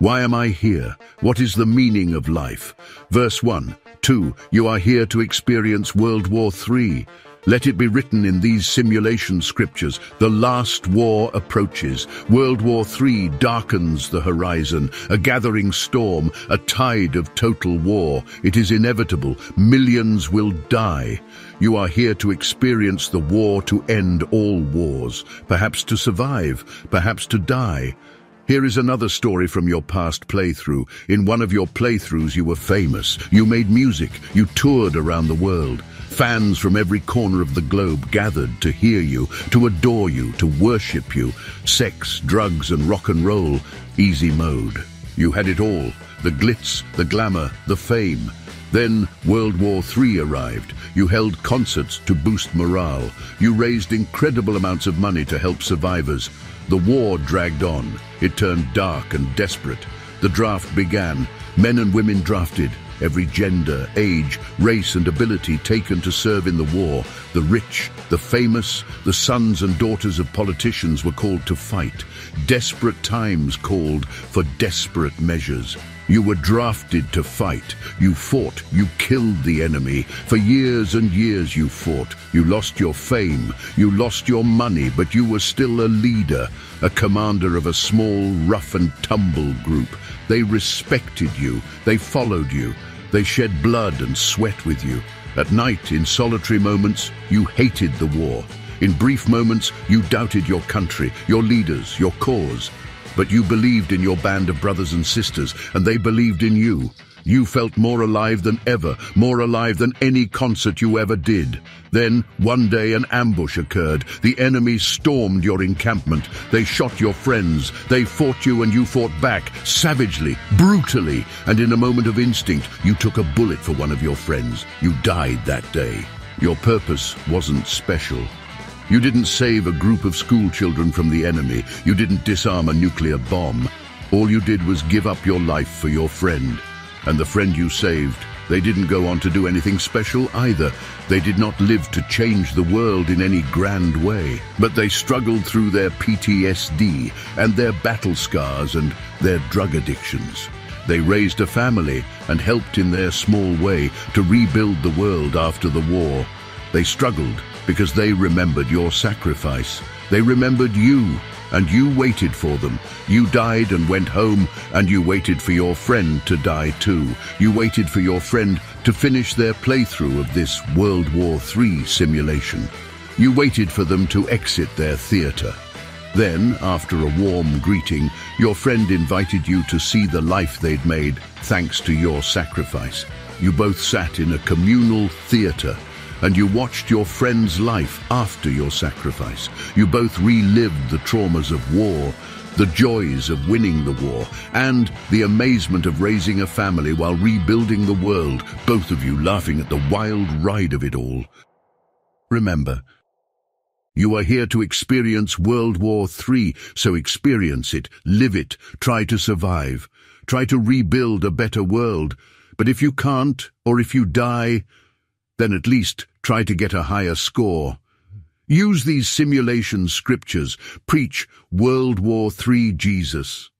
Why am I here? What is the meaning of life? Verse 1. 2. You are here to experience World War III. Let it be written in these simulation scriptures, the last war approaches. World War III darkens the horizon, a gathering storm, a tide of total war. It is inevitable. Millions will die. You are here to experience the war to end all wars, perhaps to survive, perhaps to die. Here is another story from your past playthrough. In one of your playthroughs you were famous. You made music. You toured around the world. Fans from every corner of the globe gathered to hear you, to adore you, to worship you. Sex, drugs and rock and roll. Easy mode. You had it all. The glitz, the glamour, the fame. Then World War III arrived. You held concerts to boost morale. You raised incredible amounts of money to help survivors. The war dragged on. It turned dark and desperate. The draft began. Men and women drafted every gender, age, race and ability taken to serve in the war. The rich, the famous, the sons and daughters of politicians were called to fight. Desperate times called for desperate measures. You were drafted to fight. You fought. You killed the enemy. For years and years you fought. You lost your fame. You lost your money, but you were still a leader, a commander of a small, rough and tumble group. They respected you. They followed you. They shed blood and sweat with you. At night, in solitary moments, you hated the war. In brief moments, you doubted your country, your leaders, your cause. But you believed in your band of brothers and sisters, and they believed in you. You felt more alive than ever, more alive than any concert you ever did. Then, one day, an ambush occurred. The enemy stormed your encampment. They shot your friends. They fought you and you fought back, savagely, brutally. And in a moment of instinct, you took a bullet for one of your friends. You died that day. Your purpose wasn't special. You didn't save a group of schoolchildren from the enemy. You didn't disarm a nuclear bomb. All you did was give up your life for your friend. And the friend you saved, they didn't go on to do anything special either. They did not live to change the world in any grand way. But they struggled through their PTSD and their battle scars and their drug addictions. They raised a family and helped in their small way to rebuild the world after the war. They struggled because they remembered your sacrifice. They remembered you and you waited for them. You died and went home, and you waited for your friend to die too. You waited for your friend to finish their playthrough of this World War III simulation. You waited for them to exit their theatre. Then, after a warm greeting, your friend invited you to see the life they'd made thanks to your sacrifice. You both sat in a communal theatre and you watched your friend's life after your sacrifice. You both relived the traumas of war, the joys of winning the war, and the amazement of raising a family while rebuilding the world, both of you laughing at the wild ride of it all. Remember, you are here to experience World War III, so experience it, live it, try to survive, try to rebuild a better world. But if you can't, or if you die, then at least try to get a higher score. Use these simulation scriptures. Preach World War III Jesus.